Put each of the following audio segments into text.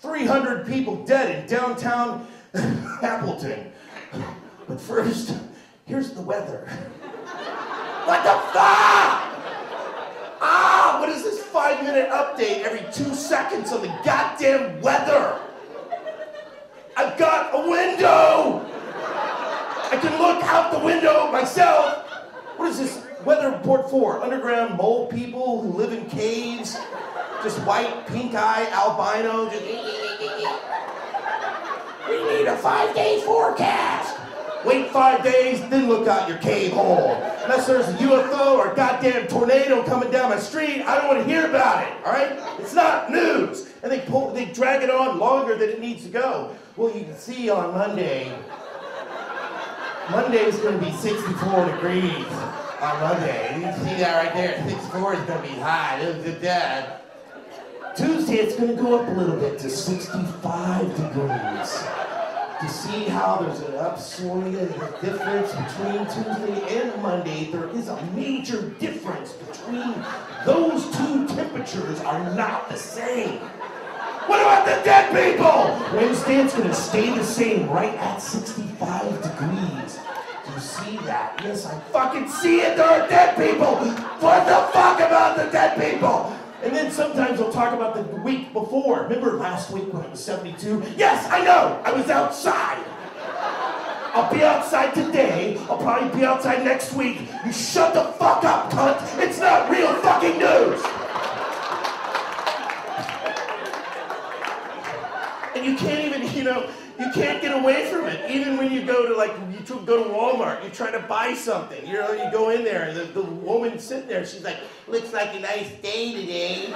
300 people dead in downtown Appleton. But first, here's the weather. What the fuck? Ah, what is this five minute update every two seconds on the goddamn weather? I've got a window! I can look out the window myself. What is this weather report for? Underground mole people who live in caves? Just white, pink eye, albino? Just... We need a five day forecast. Wait five days, then look out your cave hole. Unless there's a UFO or a goddamn tornado coming down my street, I don't want to hear about it, all right? It's not news. And they, pull, they drag it on longer than it needs to go. Well, you can see on Monday, Monday is going to be 64 degrees on Monday. You can see that right there. 64 is going to be high. Look at that. Tuesday, it's going to go up a little bit to 65 degrees. To see how there's an upswing, a difference between Tuesday and Monday, there is a major difference between those two temperatures are not the same. What about the dead people? Wednesday, it's going to stay the same, right at 65 degrees. You see that? Yes, I fucking see it. There are dead people. What the fuck about the dead people? And then sometimes they'll talk about the week before. Remember last week when it was 72? Yes, I know. I was outside. I'll be outside today. I'll probably be outside next week. You shut the fuck up, cunt. It's not real fucking news. And you can't even, you know, you can't get away from it. Even when you go to like, you to go to Walmart, you try to buy something. You know, you go in there, and the, the woman sitting there, she's like, looks like a nice day today.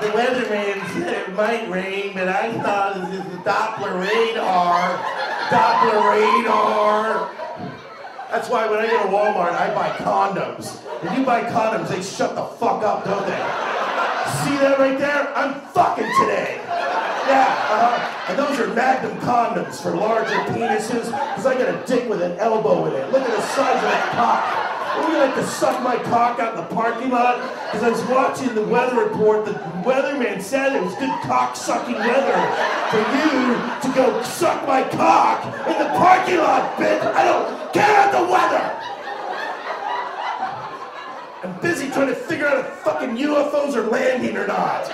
The weatherman said it might rain, but I thought it was the Doppler radar. Doppler radar. That's why when I go to Walmart, I buy condoms. When you buy condoms, they shut the fuck up, don't they? See that right there? I'm fucking today. Yeah, uh-huh. And those are Magnum condoms for larger penises, because I got a dick with an elbow in it. Look at the size of that cock. Would you like to suck my cock out in the parking lot? Because I was watching the weather report. The weatherman said it was good cock sucking weather for you to go suck my cock in the parking lot, bitch. I don't care about the weather. I'm busy trying to figure out if fucking UFOs are landing or not.